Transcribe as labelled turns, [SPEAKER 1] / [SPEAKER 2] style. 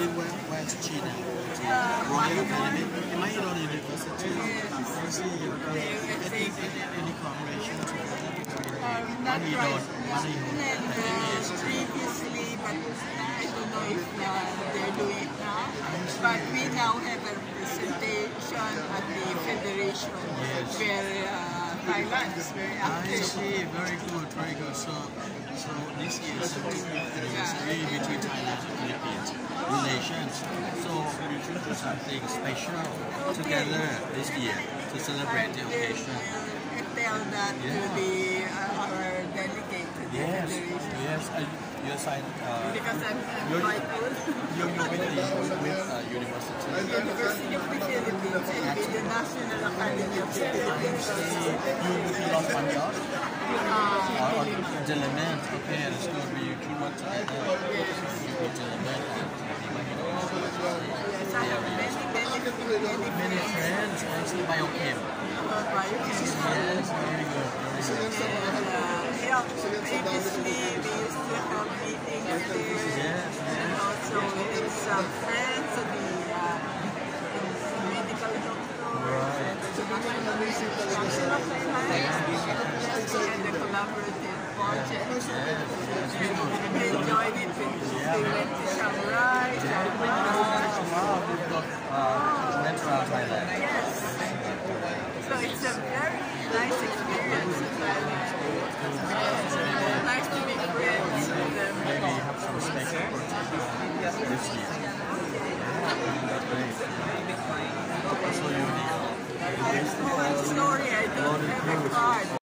[SPEAKER 1] actually went, went to China, to Royal Academy, Mahidol University. You see, uh, any, any collaboration together
[SPEAKER 2] Um, not
[SPEAKER 1] Mahidol,
[SPEAKER 2] right
[SPEAKER 1] Mahidol
[SPEAKER 2] uh, previously, but I don't know if uh, they're doing it now. But we now have a representation at the federation where uh, Thailand is very active.
[SPEAKER 1] I see, very good, very good. So, so this year is anniversary between Thailand and Philippines relations. So we should do something special together this year to celebrate the occasion.
[SPEAKER 2] I tell that to
[SPEAKER 1] Yeah.
[SPEAKER 2] the uh, our delegate to the
[SPEAKER 1] Yes,
[SPEAKER 2] federation
[SPEAKER 1] yes. Uh, you signed. Uh,
[SPEAKER 2] because I'm, I'm
[SPEAKER 1] You're-
[SPEAKER 2] quite old.
[SPEAKER 1] you you with the with uh, university.
[SPEAKER 2] University of the Philippines and the National Academy of
[SPEAKER 1] see. You with the Los Angeles?
[SPEAKER 2] Uh,
[SPEAKER 1] Or Diliman. Okay, that's good. We should work together.
[SPEAKER 2] yes.
[SPEAKER 1] You with Diliman and
[SPEAKER 2] Yes, I have many, many, many
[SPEAKER 1] friends. Actually, biochem.
[SPEAKER 2] about biochemistry.
[SPEAKER 1] Yes, very good.
[SPEAKER 2] And yeah, we used to have there. Friends of the collaborative project. And we enjoyed it. We we went to.
[SPEAKER 1] Wow, we've
[SPEAKER 2] very nice experience. And nice to meet friends with them.
[SPEAKER 1] This year. That's great. So unique.
[SPEAKER 2] Oh, I'm sorry, I don't have a card.